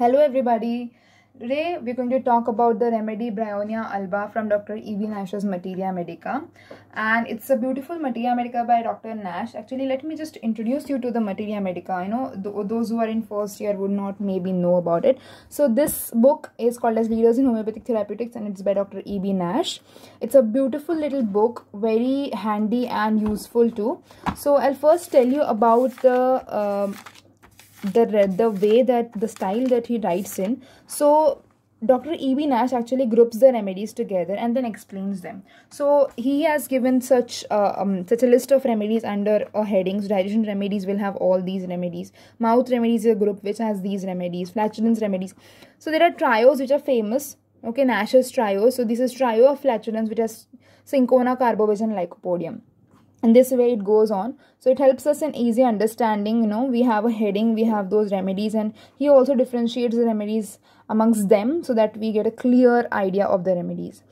Hello everybody. Today we're going to talk about the remedy Bryonia alba from Dr. E.V. Nash's Materia Medica. And it's a beautiful Materia Medica by Dr. Nash. Actually, let me just introduce you to the Materia Medica. I know th those who are in first year would not maybe know about it. So this book is called as Leaders in Homeopathic Therapeutics and it's by Dr. E.B. Nash. It's a beautiful little book, very handy and useful too. So I'll first tell you about the... Um, the the way that the style that he writes in so Dr. E.B. Nash actually groups the remedies together and then explains them. So he has given such uh, um, such a list of remedies under a headings. Digestion remedies will have all these remedies. Mouth remedies is a group which has these remedies. Flatulence remedies. So there are trios which are famous. Okay, Nash's trio. So this is trio of flatulence which has cinchona, carbovis and lycopodium and this way it goes on. So it helps us in easy understanding you know we have a heading we have those remedies and he also differentiates the remedies amongst them so that we get a clear idea of the remedies.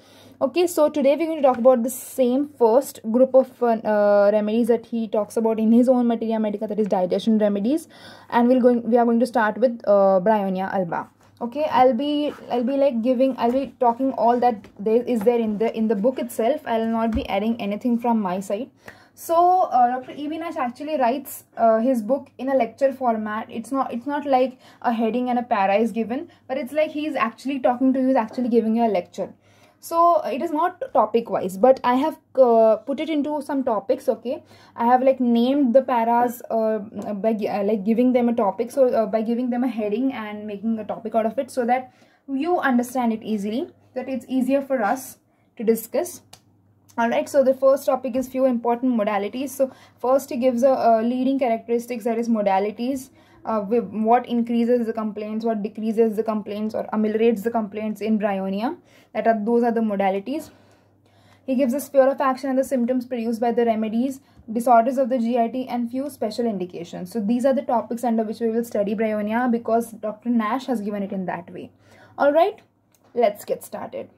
Okay so today we're going to talk about the same first group of uh, uh, remedies that he talks about in his own materia medica that is digestion remedies. And we'll going we are going to start with uh, bryonia alba. Okay i'll be i'll be like giving i'll be talking all that there is there in the in the book itself. I'll not be adding anything from my side so uh, dr eb nash actually writes uh, his book in a lecture format. It's not it's not like a heading and a para is given but it's like he's actually talking to you he's actually giving you a lecture. So it is not topic wise but i have uh, put it into some topics okay? I have like named the paras uh, by uh, like giving them a topic so uh, by giving them a heading and making a topic out of it so that you understand it easily that it's easier for us to discuss all right so the first topic is few important modalities so first he gives a, a leading characteristics that is modalities uh, what increases the complaints, what decreases the complaints or ameliorates the complaints in bryonia. That are those are the modalities. He gives a sphere of action and the symptoms produced by the remedies, disorders of the GIT and few special indications. So these are the topics under which we will study bryonia because Dr. Nash has given it in that way. Alright, let's get started.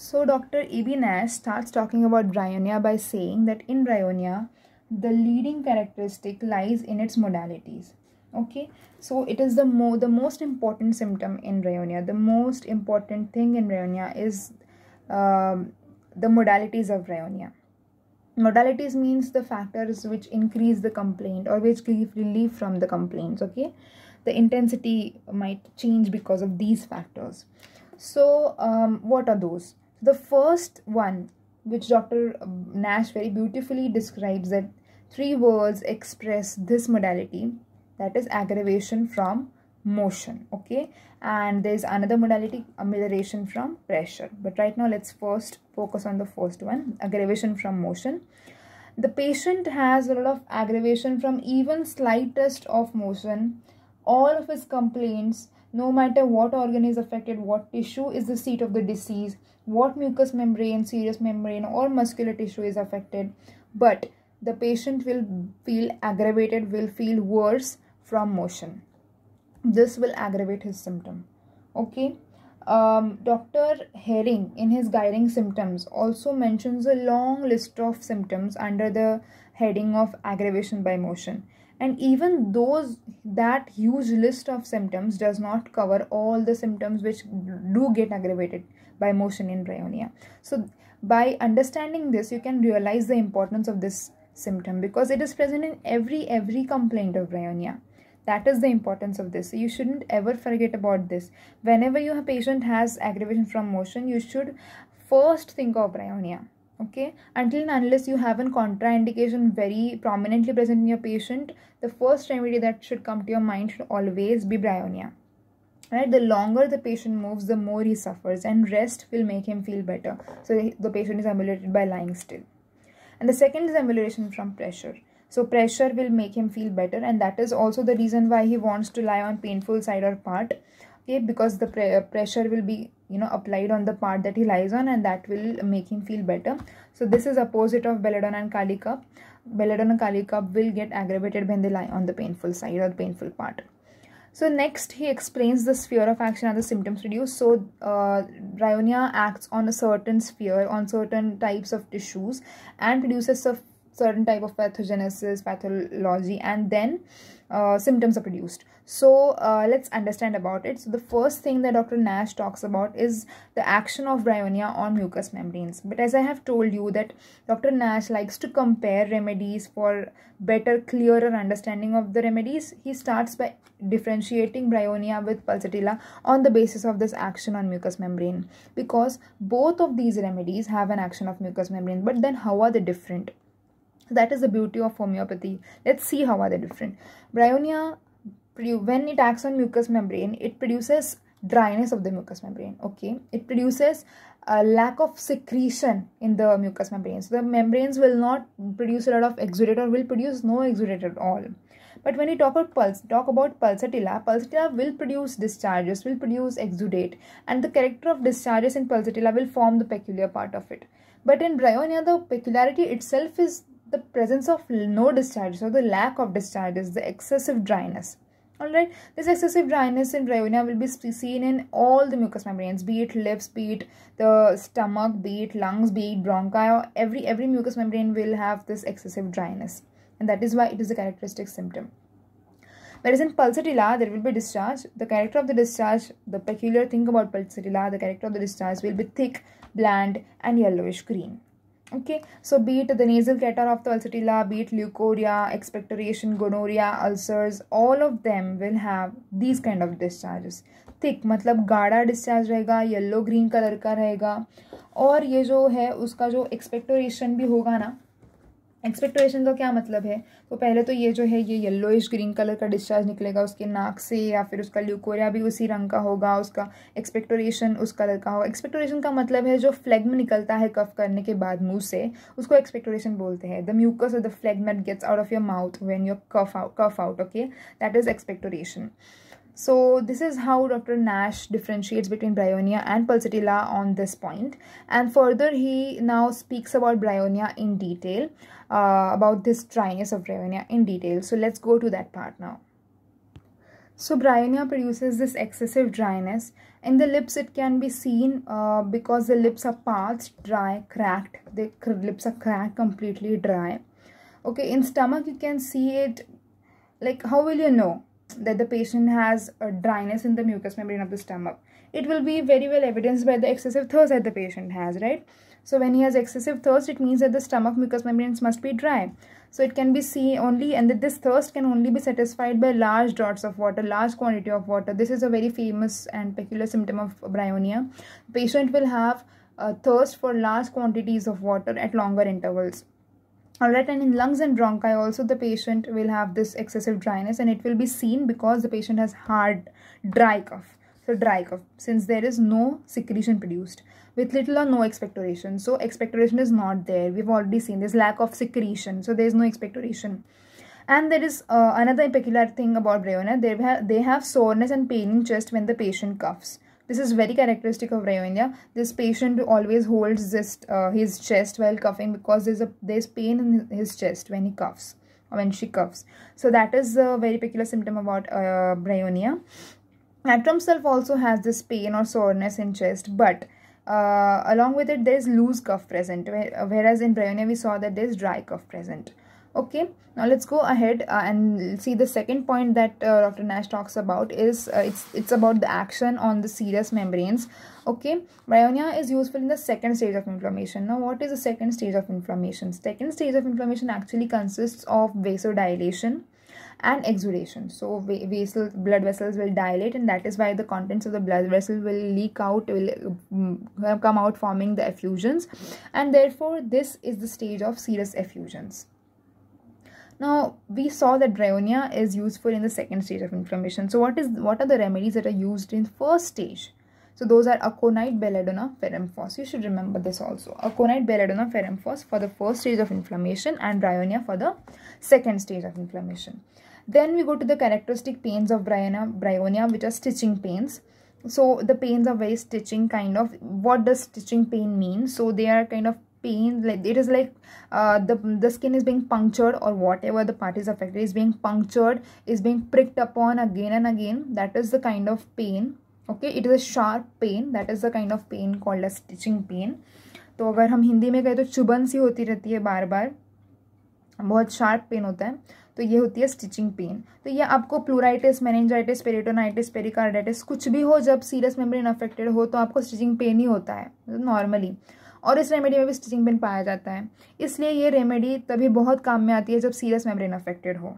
So Dr. E.B. Nash starts talking about bryonia by saying that in bryonia, the leading characteristic lies in its modalities. Okay? So it is the mo the most important symptom in bryonia. The most important thing in bryonia is um, the modalities of bryonia. Modalities means the factors which increase the complaint or which give relief from the complaints okay? The intensity might change because of these factors. So um, what are those the first one which dr um, nash very beautifully describes that three words express this modality that is aggravation from motion okay? And there's another modality amelioration from pressure. But right now let's first focus on the first one aggravation from motion. The patient has a lot of aggravation from even slightest of motion. All of his complaints no matter what organ is affected what tissue is the seat of the disease what mucous membrane serous membrane or muscular tissue is affected but the patient will feel aggravated will feel worse from motion. This will aggravate his symptom. Okay. Um, Dr. Herring in his guiding symptoms also mentions a long list of symptoms under the heading of aggravation by motion and even those that huge list of symptoms does not cover all the symptoms which do get aggravated by motion in bryonia so by understanding this you can realize the importance of this symptom because it is present in every every complaint of bryonia that is the importance of this. You shouldn't ever forget about this. Whenever your patient has aggravation from motion you should first think of bryonia okay? Until and unless you have a contraindication very prominently present in your patient the first remedy that should come to your mind should always be bryonia right? The longer the patient moves the more he suffers and rest will make him feel better. So the patient is ameliorated by lying still. And the second is amelioration from pressure. So pressure will make him feel better and that is also the reason why he wants to lie on painful side or part okay? Because the pre uh, pressure will be you know applied on the part that he lies on and that will make him feel better. So this is opposite of belladonna and kali cup. Belladonna and kali cup will get aggravated when they lie on the painful side or the painful part so next he explains the sphere of action and the symptoms reduced. So uh, Bryonia acts on a certain sphere, on certain types of tissues and produces a certain type of pathogenesis pathology and then uh, symptoms are produced so uh, let's understand about it. So the first thing that dr nash talks about is the action of bryonia on mucous membranes. But as i have told you that dr nash likes to compare remedies for better clearer understanding of the remedies he starts by differentiating bryonia with pulsatilla on the basis of this action on mucous membrane. Because both of these remedies have an action of mucous membrane but then how are they different? That is the beauty of homeopathy. Let's see how are they different. Bryonia when it acts on mucous membrane it produces dryness of the mucous membrane okay? It produces a lack of secretion in the mucous membrane. So the membranes will not produce a lot of exudate or will produce no exudate at all. But when we talk about pulse talk about pulsatilla pulsatilla will produce discharges will produce exudate and the character of discharges in pulsatilla will form the peculiar part of it. But in bryonia the peculiarity itself is the presence of no discharge or the lack of discharges, the excessive dryness. Alright, this excessive dryness in bryonia will be seen in all the mucous membranes, be it lips, be it the stomach, be it lungs, be it bronchi, every, every mucous membrane will have this excessive dryness. And that is why it is a characteristic symptom. Whereas in pulsatilla, there will be discharge. The character of the discharge, the peculiar thing about pulsatilla, the character of the discharge will be thick, bland and yellowish green okay so be it the nasal catarrh pulsatilla be it leukorrhea expectoration gonorrhea ulcers all of them will have these kind of discharges thick मतलब गाढ़ा discharge रहेगा yellow green colour का रहेगा और ये जो है उसका जो एक्सपेक्टोरेशन भी होगा ना एक्सपेक्टोरेशन का क्या मतलब है? तो पहले तो ये जो है, ये येलोइश ग्रीन कलर का डिस्चार्ज निकलेगा उसके नाक से या फिर उसका ल्यूकोरिया भी उसी रंग का होगा, उसका एक्सपेक्टोरेशन उस कलर का होगा। एक्सपेक्टोरेशन का मतलब है जो फ्लैगम निकलता है कफ करने के बाद मुँह से, उसको एक्सपेक्टोरेशन बोलते हैं। द म्यूकस और the phlegm gets out of your mouth when your cough out cough out okay that is expectoration So this is how Dr. Nash differentiates between bryonia and pulsatilla on this point. And further, he now speaks about bryonia in detail, uh, about this dryness of bryonia in detail. So let's go to that part now. So bryonia produces this excessive dryness. In the lips, it can be seen uh, because the lips are parched, dry, cracked. The lips are cracked, completely dry. Okay, in stomach, you can see it. Like, how will you know? That the patient has a dryness in the mucous membrane of the stomach. It will be very well evidenced by the excessive thirst that the patient has, right? So when he has excessive thirst, it means that the stomach mucous membranes must be dry. So it can be seen only and that this thirst can only be satisfied by large draughts of water, large quantity of water. This is a very famous and peculiar symptom of bryonia. Patient will have a thirst for large quantities of water at longer intervals. Alright, and in lungs and bronchi also the patient will have this excessive dryness and it will be seen because the patient has hard dry cough. So dry cough since there is no secretion produced with little or no expectoration. So expectoration is not there. We've already seen this lack of secretion. So there is no expectoration. And there is uh, another peculiar thing about bryonia. They have, they have soreness and pain in chest when the patient coughs. This is very characteristic of bryonia. This patient always holds this, uh, his chest while coughing because there's a there's pain in his chest when he coughs or when she coughs. So that is a very peculiar symptom about uh, bryonia. Natrum self also has this pain or soreness in chest, but uh, along with it, there is loose cough present, whereas in bryonia we saw that there is dry cough present okay now let's go ahead uh, and see the second point that uh, dr nash talks about is uh, it's it's about the action on the serous membranes. Okay bryonia is useful in the second stage of inflammation. Now what is the second stage of inflammation? Second stage of inflammation actually consists of vasodilation and exudation. So vessel blood vessels will dilate and that is why the contents of the blood vessel will leak out will um, come out forming the effusions. And therefore this is the stage of serous effusions now, we saw that bryonia is useful in the second stage of inflammation. So, what is what are the remedies that are used in first stage? So, those are aconite, belladonna, ferrumphos. You should remember this also. Aconite, belladonna, ferrumphos for the first stage of inflammation and bryonia for the second stage of inflammation. Then we go to the characteristic pains of bryonia, bryonia which are stitching pains so the pains are very stitching kind of what does stitching pain mean so they are kind of pain like it is like uh, the the skin is being punctured or whatever the part is affected is being punctured is being pricked upon again and again that is the kind of pain okay it is a sharp pain that is the kind of pain called as stitching pain तो अगर हम हिंदी में कहें तो चुभन सी होती रहती है बार बार बहुत शार्प पेन होता है तो ये होती है स्टिचिंग पेन तो ये आपको प्लूराइटिस मैनेंजाइटिस पेरिटोनाइटिस पेरिकार्डाइटिस कुछ भी हो जब सीरियस मेम्ब्रेन अफेक्टेड हो तो आपको स्टिचिंग पेन ही होता है नॉर्मली और इस रेमेडी में भी स्टिचिंग पेन पाया जाता है। इसलिए ये रेमेडी तभी बहुत काम में आती है जब सीरियस मेम्ब्रेन अफेक्टेड हो।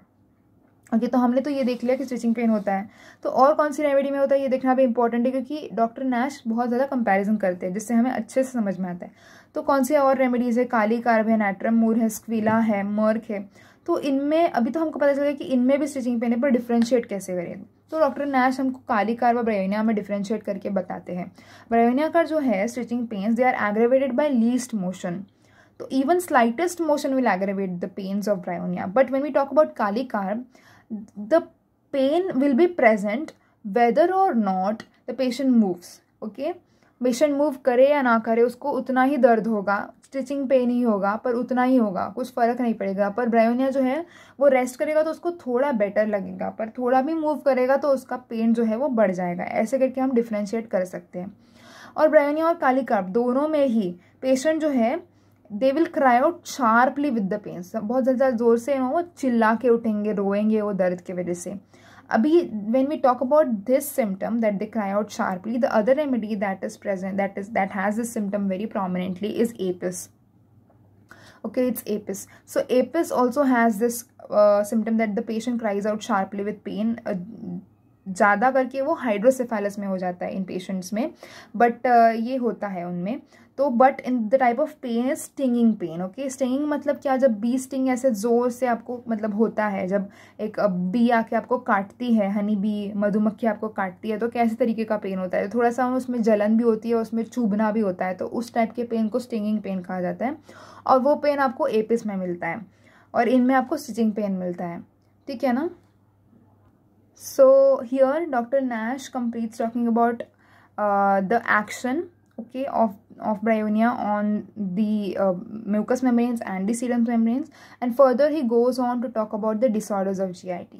ओके तो हमने तो ये देख लिया कि स्टिचिंग पेन होता है। तो और कौन सी रेमेडी में होता है, ये देखना भी इंपॉर्टेंट है क्योंकि डॉक्टर नैश बहुत ज़्यादा कंपैरिजन करते हैं, जिससे हमें अच्छे से समझ में आता है। तो कौन सी और रेमेडीज़ है? काली कार्ब है नैट्रम मूर है स्क्वीला है मर्क है। तो इनमें, अभी तो हमको पता चल कि इनमें भी स्टिचिंग पेन है, पर डिफ्रेंशिएट कैसे करें? तो डॉक्टर नैश हमको काली कार व ब्रायोनिया में डिफ्रेंशिएट करके बताते हैं। ब्रायोनिया का जो है stitching pains they are aggravated by least motion तो even slightest motion will aggravate the pains of bryonia but when we talk about kali carb the pain will be present whether or not the patient moves okay patient move करे या ना करे, उसको उतना ही दर्द होगा। स्टिचिंग पेन ही होगा, पर उतना ही होगा, कुछ फ़र्क नहीं पड़ेगा। पर ब्रायोनिया जो है, वो रेस्ट करेगा तो उसको थोड़ा बेटर लगेगा, पर थोड़ा भी मूव करेगा तो उसका पेन जो है वो बढ़ जाएगा। ऐसे करके हम डिफ्रेंशिएट कर सकते हैं। और ब्रायोनिया और काली कार्प दोनों में ही पेशेंट जो है they will cry out sharply with the pain बहुत ज़्यादा ज़ोर से वो चिल्ला के उठेंगे, रोएँगे वो दर्द की वजह से। Abhi when we talk about this symptom that they cry out sharply the other remedy that is present that is that has this symptom very prominently is apis. Okay it's apis. So apis also has this uh, symptom that the patient cries out sharply with pain uh, ज़्यादा करके वो hydrocephalus में हो जाता है इन patients में but uh, ये होता है उनमें। तो but in the type of pain is stinging pain okay stinging मतलब क्या? जब बी स्टिंग ऐसे ज़ोर से आपको मतलब होता है जब एक बी आके आपको काटती है हनी बी मधुमक्खी आपको काटती है तो कैसे तरीके का पेन होता है? थोड़ा सा उसमें जलन भी होती है उसमें चुभना भी होता है तो उस टाइप के पेन को स्टिंगिंग पेन कहा जाता है और वो पेन आपको एपिस में मिलता है और इनमें आपको स्टिचिंग पेन मिलता है ठीक है ना? So here Dr. Nash completes talking about uh, the action okay of of bryonia on the uh, mucous membranes and the serous membranes and further he goes on to talk about the disorders of GIT.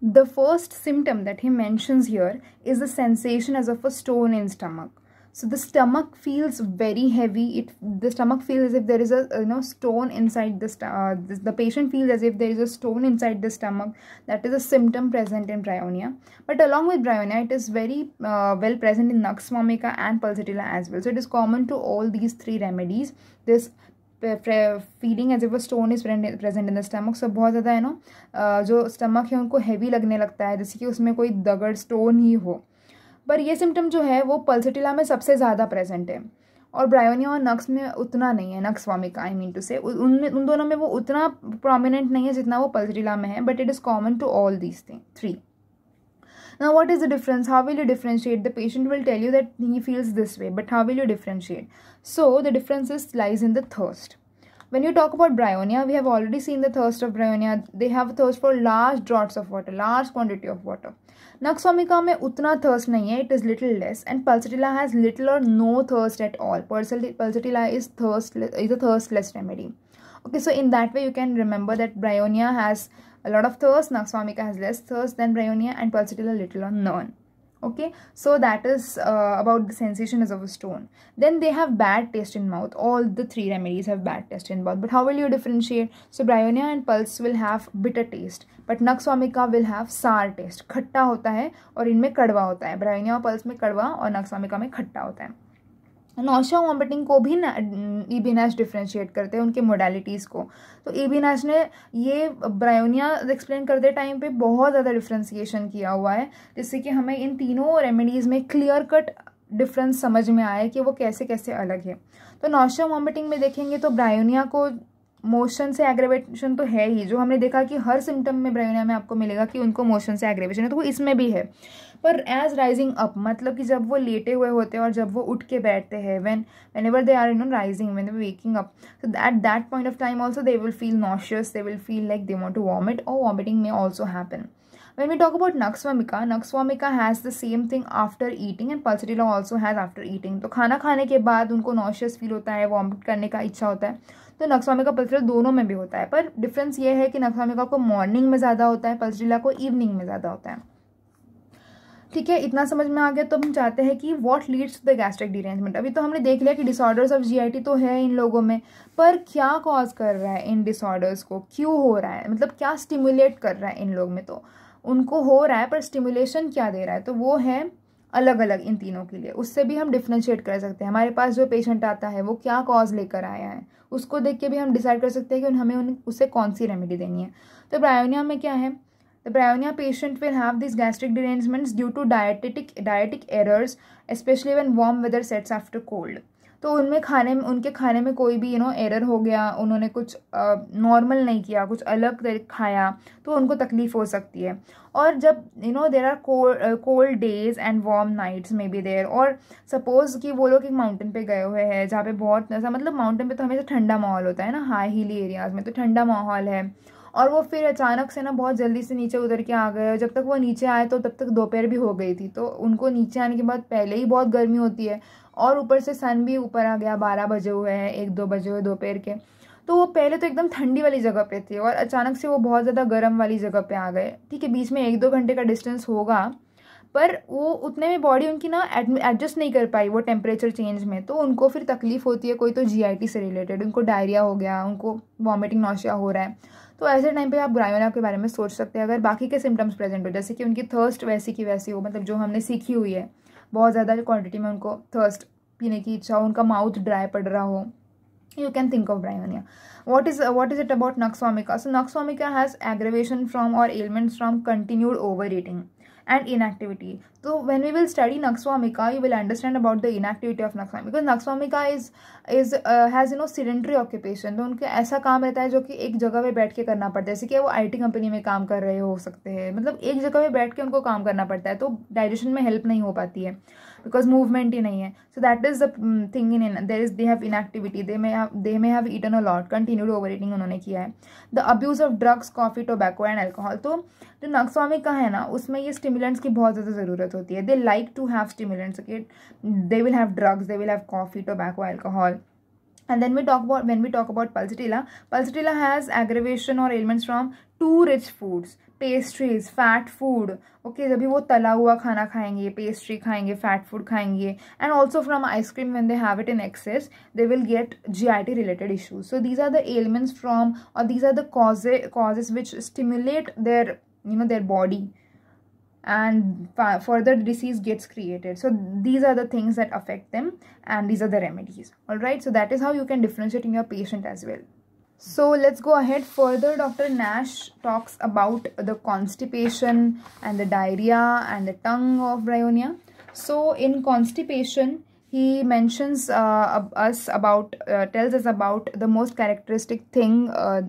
The first symptom that he mentions here is the sensation as of a stone in stomach so the stomach feels very heavy it the stomach feels as if there is a you know stone inside the uh, this, the patient feels as if there is a stone inside the stomach that is a symptom present in bryonia but along with bryonia it is very uh, well present in nux vomica and pulsatilla as well so it is common to all these three remedies this feeling as if a stone is present in the stomach सब बहुत ज़्यादा है ना जो stomach है उनको heavy लगने लगता है जैसे कि उसमें कोई दगड़ स्टोन ही हो पर ये सिम्टम जो है वो पल्सटिला में सबसे ज़्यादा प्रेजेंट है और ब्रायोनिया और नक्स में उतना नहीं है nux vomica I mean to say उनमें उन दोनों में वो उतना प्रोमिनेंट नहीं है जितना वो पल्सटिला में है but it is common to all these thing three Now, what is the difference? How will you differentiate? The patient will tell you that he feels this way, but how will you differentiate? So, the difference is lies in the thirst. When you talk about bryonia, we have already seen the thirst of bryonia. They have thirst for large draughts of water, large quantity of water. Naxomica में उतना thirst नहीं है, it is little less, and Pulsatilla has little or no thirst at all. Pulsatilla is thirst is a thirstless remedy. Okay, so in that way you can remember that bryonia has a lot of thirst, Naxomica has less thirst than bryonia, and Pulsatilla little or none okay? So that is uh, about the sensation is of a stone. Then they have bad taste in mouth. All the three remedies have bad taste in mouth. But how will you differentiate? So bryonia and pulse will have bitter taste but nakswamika will have sour taste. Khatta hota hai aur inme kadwa hota hai. Bryonia aur pulse mein kadwa aur nakswamika mein khatta hota hai. Nausea vomiting को भी ई B Nash differentiate करते हैं उनके modalities को। तो E B Nash ने ये bryonia explain करते टाइम पे बहुत ज़्यादा डिफ्रेंसिएशन किया हुआ है, जिससे कि हमें इन तीनों रेमेडीज़ में क्लियर कट डिफरेंस समझ में आए कि वो कैसे कैसे अलग है। तो नौशा वॉमिटिंग में देखेंगे तो ब्रायोनिया को मोशन से एग्रेवेशन तो है ही, जो हमने देखा कि हर सिम्टम में ब्रायोनिया में आपको मिलेगा कि उनको मोशन से एग्रेवेशन है तो वो इसमें भी है। पर एज राइजिंग अप मतलब कि जब वो लेटे हुए होते हैं और जब वो उठ के बैठते हैं when whenever they are you know rising when waking up so that that point of time also they will feel nauseous they will feel like they want to vomit or vomiting may also happen when we talk about nux vomica nux vomica has the same thing after eating and pulsatilla also has after eating तो खाना खाने के बाद उनको nauseous feel होता है vomit करने का इच्छा होता है तो नक्सवामिका पल्सटीला दोनों में भी होता है। पर डिफरेंस ये है कि नक्सवामिका को मॉर्निंग में ज़्यादा होता है पल्सटीला को इवनिंग में ज़्यादा होता है। ठीक है, इतना समझ में आ गया तो हम चाहते हैं कि what leads to the gastric derangement अभी तो हमने देख लिया कि डिसऑर्डर्स ऑफ़ जीआईटी तो है इन लोगों में, पर क्या कॉज कर रहा है इन डिसऑर्डर्स को? क्यों हो रहा है? मतलब क्या स्टिमुलेट कर रहा है इन लोग में तो? उनको हो रहा है, पर स्टिमुलेशन क्या दे रहा है? तो वो है अलग अलग इन तीनों के लिए। उससे भी हम डिफ्रेंशिएट कर सकते हैं। हमारे पास जो पेशेंट आता है, वो क्या कॉज लेकर आया है? उसको देख के भी हम डिसाइड कर सकते हैं कि हमें उन उससे कौन सी रेमेडी देनी है? तो ब्रायोनिया में क्या है? The bryonia patient will have these gastric derangements due to dietetic dietic errors, especially when warm weather sets after cold. तो उनमें खाने में उनके खाने में कोई भी यू नो एरर हो गया उन्होंने कुछ नॉर्मल नहीं किया कुछ अलग खाया तो उनको तकलीफ़ हो सकती है और जब you know there are cold days and warm nights में बी देर और सपोज़ कि वो लोग एक माउंटेन पे गए हुए हैं जहाँ पे बहुत ऐसा मतलब माउंटेन पे तो हमेशा ठंडा माहौल होता है ना हाई हिली एरियाज़ में तो ठंडा माहौल है और वो फिर अचानक से ना बहुत जल्दी से नीचे उतर के आ गए जब तक वो नीचे आए तो तब तक दोपहर भी हो गई थी। तो उनको नीचे आने के बाद पहले ही बहुत गर्मी होती है और ऊपर से सन भी ऊपर आ गया, बारह बजे हुए हैं, एक दो बजे हुए दोपहर के। तो वो पहले तो एकदम ठंडी वाली जगह पे थे और अचानक से वो बहुत ज़्यादा गर्म वाली जगह पे आ गए। ठीक है, बीच में एक दो घंटे का डिस्टेंस होगा, पर वो उतने में बॉडी उनकी ना एडजस्ट नहीं कर पाई वो टेम्परेचर चेंज में। तो उनको फिर तकलीफ़ होती है कोई तो जीआईटी से रिलेटेड, उनको डायरिया हो गया, उनको वॉमिटिंग नौशिया हो रहा है। तो ऐसे टाइम पे आप ग्रायोना के बारे में सोच सकते हैं, अगर बाकी के सिम्टम्स प्रेजेंट हो, जैसे कि उनकी थर्स्ट वैसी की वैसी हो मतलब जो हमने सीखी हुई है, बहुत ज़्यादा क्वांटिटी में उनको थर्स्ट पीने की इच्छा हो, उनका माउथ ड्राई पड़ रहा हो you can think of bryonia what is what is it about nux vomica so nux vomica has aggravation from or elements from continued over eating and inactivity. So when we will study Nux you will understand about the inactivity of Nux because Nux is is uh, has you know sedentary occupation. तो उनके ऐसा काम रहता है जो कि एक जगह पे बैठ के करना पड़ता है जैसे कि वो आईटी कंपनी में काम कर रहे हो सकते हैं मतलब एक जगह पे बैठ के उनको काम करना पड़ता है तो डाइजेशन में हेल्प नहीं हो पाती है बिकॉज़ मूवमेंट ही नहीं है so that is the thing in there is they have inactivity they may have eaten a lot continued over eating उन्होंने किया है. The abuse of drugs coffee tobacco and alcohol तो जो नक्सवामी का है ना, उसमें ये स्टिमुलेंट्स की बहुत ज़्यादा ज़रूरत होती है. They like to have stimulants okay they will have drugs they will have coffee tobacco alcohol and then we talk about, when we talk about pulsatilla pulsatilla has aggravation or ailments from too rich foods. Pastries fat food okay जब भी वो तला हुआ खाना खाएंगे pastry खाएंगे fat food खाएंगे and also from ice cream when they have it in excess they will get G I T related issues so these are the elements from और these are the causes which stimulate their you know their body and further disease gets created so these are the things that affect them and these are the remedies all right so that is how you can differentiate in your patient as well So let's go ahead further dr nash talks about the constipation and the diarrhea and the tongue of bryonia so in constipation he mentions uh, us about uh, tells us about the most characteristic thing uh,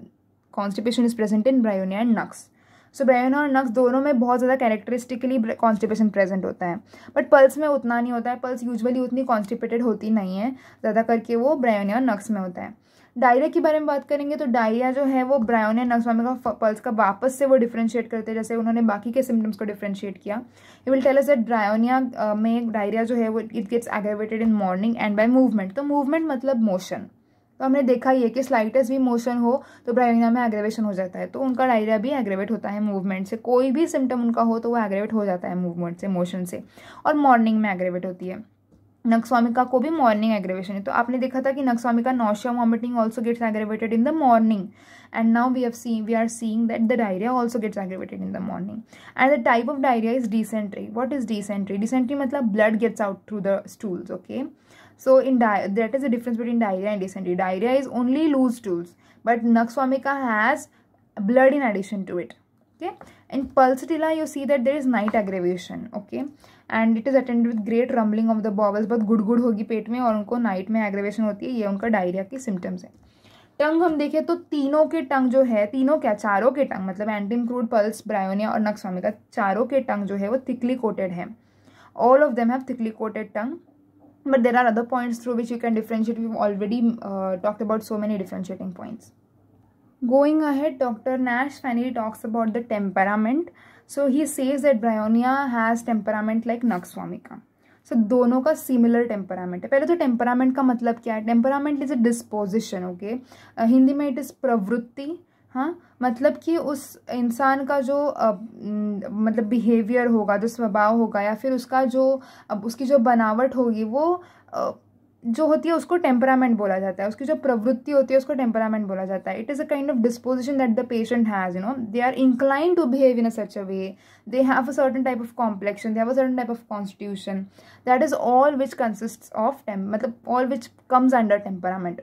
constipation is present in bryonia and nux so bryonia और nux दोनों में बहुत ज़्यादा characteristically constipation present होता है but puls में उतना नहीं होता है पल्स यूजुअली उतनी कॉन्स्टिपेटेड होती नहीं है ज़्यादा करके वो ब्रायोनिया और नक्स में होता है डायरिया के बारे में बात करेंगे तो डायरिया जो है वो ब्रायोनिया नक्सवामी का पल्स का वापस से वो डिफ्रेंशिएट करते हैं, जैसे उन्होंने बाकी के सिम्टम्स को डिफ्रेंशिएट किया। You will tell that bryonia में डायरिया जो है वो it gets aggravated in morning and by movement तो मूवमेंट मतलब मोशन तो हमने देखा है कि स्लाइटेस्ट भी मोशन हो तो ब्रायोनिया में एग्रेवेशन हो जाता है। तो उनका डायरिया भी एग्रेवेट होता है मूवमेंट से। कोई भी सिम्टम उनका हो तो वो एग्रेवेट हो जाता है मूवमेंट से मोशन से। और मॉर्निंग में एग्रेवेट होती है। नक्स्वामिका को भी मॉर्निंग एग्रेवेशन है। तो आपने देखा था कि nux vomica nausea vomiting also gets aggravated in the morning and now we have seen we are seeing that the diarrhoea also gets aggravated in the morning and the type of diarrhoea is dysentery what is dysentery dysentery मतलब blood gets out through the stools okay so in that is the difference between diarrhoea and dysentery diarrhoea is only loose stools but nux vomica has blood in addition to it okay in pulsatilla you see that there is night aggravation okay and it is attend with great rumbling of the bowels बहुत good good होगी पेट में और उनको night में aggravation होती है ये उनका डायरिया की सिम्टम्स है। टंग हम देखें तो तीनों के टंग जो है तीनों क्या चारों के टंग मतलब एंटीम क्रूड पल्स ब्रायोनिया और नक्सवामिका चारों के टंग जो है वो थिकली कोटेड है। All of them have thickly coated tongue but there are other points through which you can differentiate. We've already uh, talked about so many differentiating points. Going ahead dr nash talks about the temperament. So he says that bryonia has temperament like nux का so so, दोनों का similar temperament है। पहले तो temperament का मतलब क्या है? Temperament is a disposition okay Hindi में इट इज़ प्रवृत्ति हाँ? मतलब कि उस इंसान का जो आ, मतलब बिहेवियर होगा जो स्वभाव होगा या फिर उसका जो अब उसकी जो बनावट होगी वो आ, जो होती है उसको टेम्परामेंट बोला जाता है, उसकी जो प्रवृत्ति होती है उसको टेम्परामेंट बोला जाता है। It is a kind of disposition that the patient has you know they are incline to behave in a such a way they have a certain type of complexion they have a certain type of constitution that is all which consist of मतलब all which comes under temperament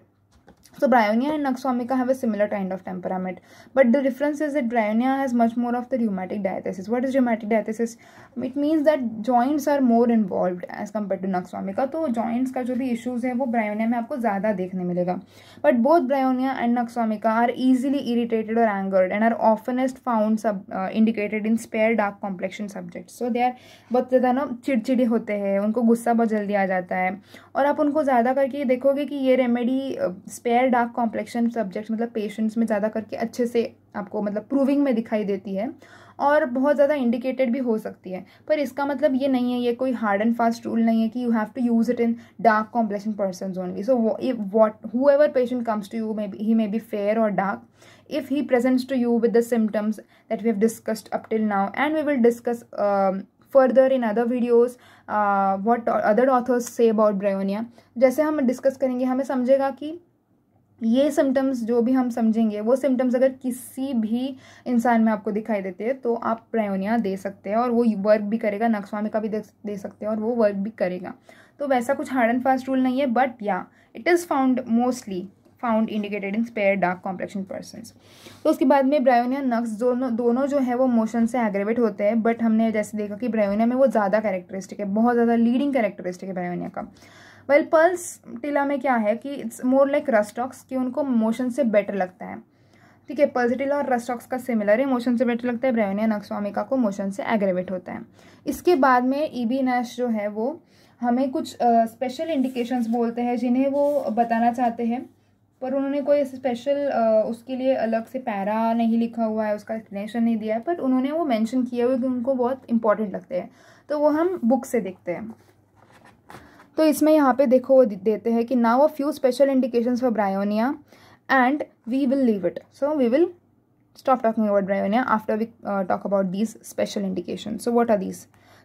So Bryonia and Naxwamika have a similar kind of temperament. But the difference is that Bryonia has much more of the rheumatic diathesis. What is rheumatic diathesis? It means that joints are more involved as compared to Naxwamika. तो joints का जो भी issues है वो Bryonia में आपको ज़्यादा देखने मिलेगा. But both Bryonia and Naxwamika are easily irritated or angered and are oftenest found sub, uh, indicated in spare dark complexion subjects. So they are बहुत ज़्यादा ना चिड़चिड़े होते हैं उनको गुस्सा बहुत जल्दी आ जाता है और आप उनको ज़्यादा करके देखोगे कि ये रेमेडी स्पेयर है डार्क कॉम्प्लेक्शन सब्जेक्ट मतलब पेशेंट्स में ज़्यादा करके अच्छे से आपको मतलब प्रूविंग में दिखाई देती है और बहुत ज़्यादा इंडिकेटेड भी हो सकती है। पर इसका मतलब ये नहीं है ये कोई हार्ड एंड फास्ट रूल नहीं है कि you have to use it in dark complexion person only so what whoever patient comes to you may he may be fair or dark presents to you with the symptoms that we have discussed up till now and we will discuss um, further in other videos uh, what other authors say about bryonia जैसे हम discuss करेंगे हमें समझेगा कि ये symptoms जो भी हम समझेंगे वो सिम्टम्स अगर किसी भी इंसान में आपको दिखाई देते हैं तो आप प्रायोनिया दे सकते हैं और वो वर्क भी करेगा नक्सवामी का भी दे, सकते हैं और वो वर्क भी करेगा। तो वैसा कुछ हार्ड एंड फास्ट रूल नहीं है बट या it is found mostly found indicated in spare dark complexion person तो उसके बाद में ब्रायोनिया नक्स दोनों दोनों जो है वो मोशन से एग्रेवेट होते हैं बट हमने जैसे देखा कि ब्रायोनिया में वो ज़्यादा कैरेक्टरिस्टिक है बहुत ज़्यादा लीडिंग कैरेक्टरिस्टिक है ब्रायोनिया का। वेल पल्स टीला में क्या है कि इट्स मोर लाइक रस्टॉक्स कि उनको मोशन से बेटर लगता है ठीक है पल्सटिला और रस्टॉक्स का सिमिलर है मोशन से बेटर लगता है ब्रेवनिया नक्सवामिका को मोशन से एग्रेवेट होता है इसके बाद में ईबी नैश जो है वो हमें कुछ स्पेशल uh, इंडिकेशंस बोलते हैं जिन्हें वो बताना चाहते हैं पर उन्होंने कोई स्पेशल uh, उसके लिए अलग से पैरा नहीं लिखा हुआ है उसका एक्सप्लेनेशन नहीं दिया है बट उन्होंने वो मेंशन किया हुआ कि उनको बहुत इंपॉर्टेंट लगते हैं तो वो हम बुक से देखते हैं तो इसमें यहाँ पे देखो वो देते हैं कि now a few special indications for bryonia and we will leave it so we will talking about bryonia after we uh, talk about these special indications. So what are these?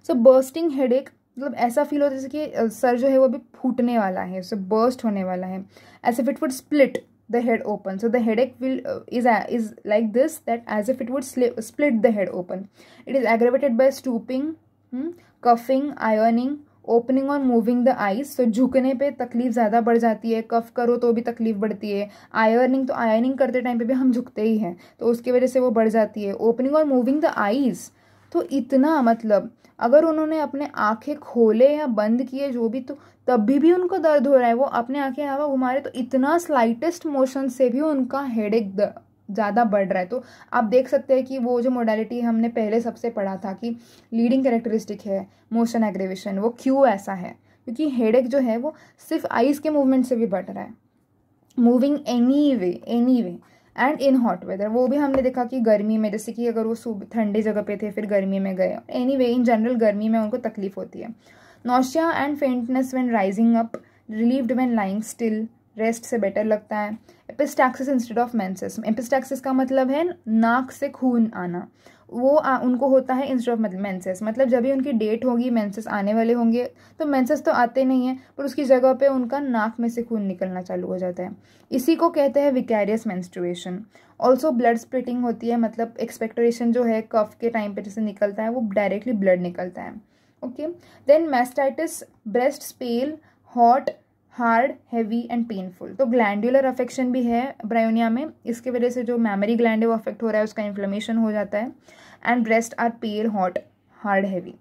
So bursting headache मतलब ऐसा feel होता है जैसे कि sir जो है वो अभी फूटने वाला है उससे बर्स्ट होने वाला है। As if it would split the head open so the headache will is is like this that as if it would split the head open it is aggravated by stooping coughing ironing opening or moving the eyes तो झुकने पे तकलीफ़ ज़्यादा बढ़ जाती है, कफ करो तो भी तकलीफ़ बढ़ती है आयरनिंग तो आयरनिंग करते टाइम पे भी हम झुकते ही हैं तो उसकी वजह से वो बढ़ जाती है। ओपनिंग और मूविंग द आइस तो इतना मतलब अगर उन्होंने अपने आँखें खोले या बंद किए जो भी तो तब भी भी उनको दर्द हो रहा है, वो अपने आँखें हवा घुमा रहे तो इतना स्लाइटेस्ट मोशन से भी उनका हेड एक ज़्यादा बढ़ रहा है। तो आप देख सकते हैं कि वो जो मोडालिटी हमने पहले सबसे पढ़ा था कि लीडिंग कैरेक्टरिस्टिक है मोशन एग्रेवेशन वो क्यों ऐसा है। क्योंकि हेडेक जो है वो सिर्फ़ आइस के मूवमेंट से भी बढ़ रहा है। Moving any way any way and in hot weather वो भी हमने देखा कि गर्मी में, जैसे कि अगर वो सुबह ठंडे जगह पे थे, फिर गर्मी में गए। एनी वे इन जनरल गर्मी में उनको तकलीफ़ होती है। Nausea and faintness when rising up relieved when lying still rest से बेटर लगता है। Epistaxis instead of menses epistaxis का मतलब है नाक से खून आना। वो आ, उनको होता है इंस्टेड ऑफ़ मेंसेस मतलब जब भी उनकी डेट होगी मेंसेस आने वाले होंगे तो मेंसेस तो आते नहीं हैं पर उसकी जगह पे उनका नाक में से खून निकलना चालू हो जाता है। इसी को कहते हैं vicarious menstruation also blood splitting होती है मतलब एक्सपेक्टोरेशन जो है कफ के टाइम पर जैसे निकलता है वो डायरेक्टली ब्लड निकलता है। Okay then mastitis breast spell hot hard heavy and painful तो ग्लैंडुलर अफेक्शन भी है ब्रायोनिया में। इसके वजह से जो मेमोरी ग्लैंड है, वो अफेक्ट हो रहा है, उसका इन्फ्लेमेशन हो जाता है। And breast are pale hot hard heavy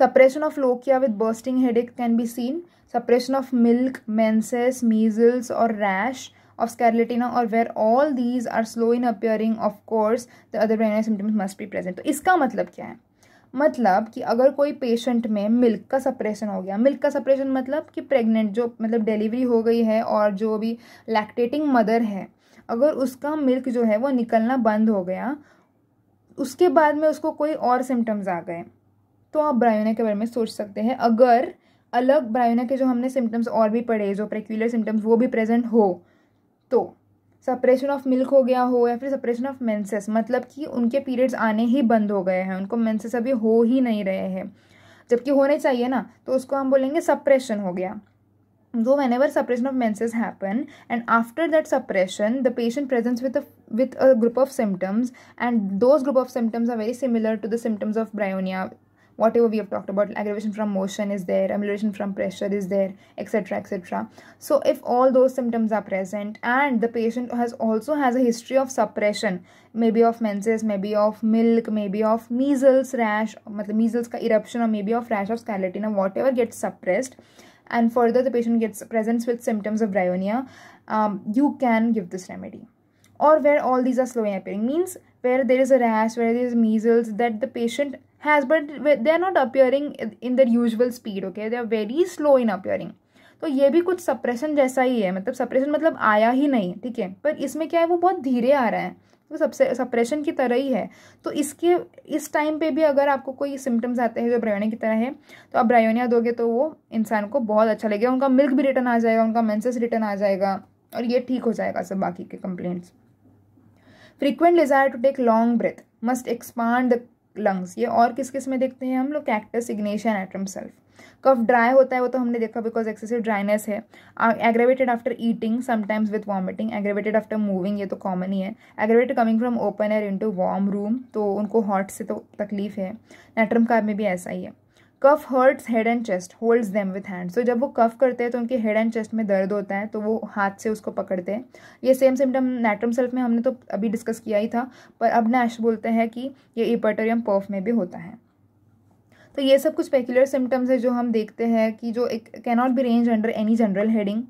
suppression of lochia with bursting headache can be seen suppression of milk menses measles और rash of scarlatina or where all these are slow in appearing, of course, the other brain symptoms must present. तो इसका मतलब क्या है? मतलब कि अगर कोई पेशेंट में मिल्क का सप्रेशन हो गया मिल्क का सप्रेशन मतलब कि प्रेग्नेंट जो मतलब डिलीवरी हो गई है और जो भी लैक्टेटिंग मदर है, अगर उसका मिल्क जो है वो निकलना बंद हो गया, उसके बाद में उसको कोई और सिम्टम्स आ गए तो आप ब्रायोना के बारे में सोच सकते हैं। अगर अलग ब्रायोना के जो हमने सिम्टम्स और भी पढ़े, जो प्रेक्यूलर सिम्टम्स वो भी प्रेजेंट हो तो सप्रेशन ऑफ़ मिल्क हो गया हो या फिर सप्रेशन ऑफ़ मेंसेस मतलब कि उनके पीरियड्स आने ही बंद हो गए हैं, उनको मेंसेस अभी हो ही नहीं रहे हैं। जबकि होने चाहिए ना तो उसको हम बोलेंगे सप्रेशन हो गया। Though whenever suppression of menses happen and after that suppression the patient presents with with a group of symptoms and those group of symptoms are very similar to the symptoms of bryonia whatever we have talked about aggravation from motion is there amelioration from pressure is there etc etc so if all those symptoms are present and the patient has also has a history of suppression maybe of menses maybe of milk maybe of measles rash measles ka eruption or maybe of rash of scarlatina whatever gets suppressed and further the patient gets presents with symptoms of bryonia um, you can give this remedy. Or where all these are slowly appearing. Means where there is a rash where there is measles that the patient has but they are not appearing in their usual speed okay they are very slow in appearing. तो ये भी कुछ suppression जैसा ही है मतलब suppression मतलब आया ही नहीं, ठीक है? पर इसमें क्या है, वो बहुत धीरे आ रहा है। वो सबसे सप्रेशन की तरह ही है। तो इसके, इस टाइम पे भी अगर आपको कोई सिम्टम्स आते हैं जो ब्रायोनिया की तरह है तो आप ब्रायोनिया दोगे तो वो इंसान को बहुत अच्छा लगेगा। उनका मिल्क भी रिटर्न आ जाएगा, उनका मेंसेस रिटर्न आ जाएगा, और ये ठीक हो जाएगा सब बाकी के complaints frequent desire to take long breath must expand the lungs ये और किस किसमें देखते हैं हम लोग? कैक्टस इग्नेशियन एटम सेल्फ कफ ड्राई होता है वो तो हमने देखा बिकॉज़ एक्सेसिव ड्राइनेस है। Aggravated after eating sometimes with vomiting aggravated after moving ये तो कॉमन ही है। Aggravated coming from open air into warm room तो उनको हॉट से तो तकलीफ़ है। नेट्रम कार में भी ऐसा ही है। Cough hurts head and chest holds them with hand so जब वो कफ करते हैं तो उनके हेड एंड चेस्ट में दर्द होता है तो वो हाथ से उसको पकड़ते हैं। ये सेम सिम्टम नेट्रम सेल्फ में हमने तो अभी डिस्कस किया ही था, पर अब नैश बोलते हैं कि ये इपर्टोरियम पर्फ में भी होता है। तो ये सब कुछ पेक्यूलर सिम्टम्स है जो हम देखते हैं कि जो एक cannot be range under any general heading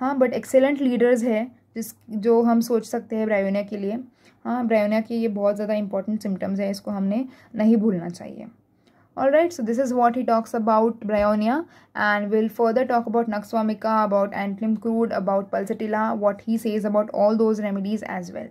हाँ बट एक्सेलेंट लीडर्स है जिस, जो हम सोच सकते हैं ब्रायोनिया के लिए। हाँ ब्रायोनिया के ये बहुत ज़्यादा इंपॉर्टेंट सिम्टम्स हैं, इसको हमने नहीं भूलना चाहिए। Alright, so this is what he talks about bryonia and we'll further talk about Nux vomica, about Antlim crude, about pulsatilla, what he says about all those remedies as well.